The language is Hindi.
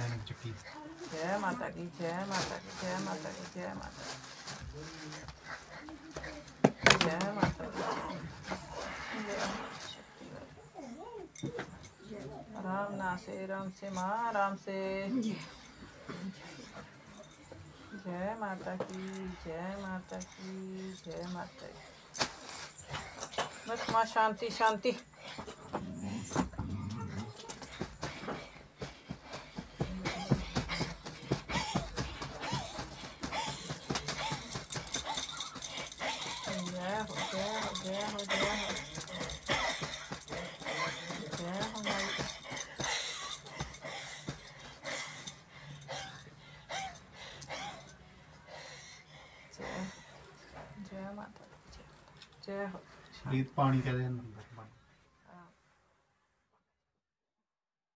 जय माता की जय माता की जय माता की जय माता जय माता राम ना से राम से माँ राम से जय माता की जय माता की जय माता की बस माँ शांति शांति। derro, derro, derro, derro. Derro, mas... ਜੈ ਮਾਤਾ ਜੈ ਜੈ ਹੋ ਪ੍ਰੀਤ ਪਾਣੀ ਕਹਦੇ ਅੰਦਰ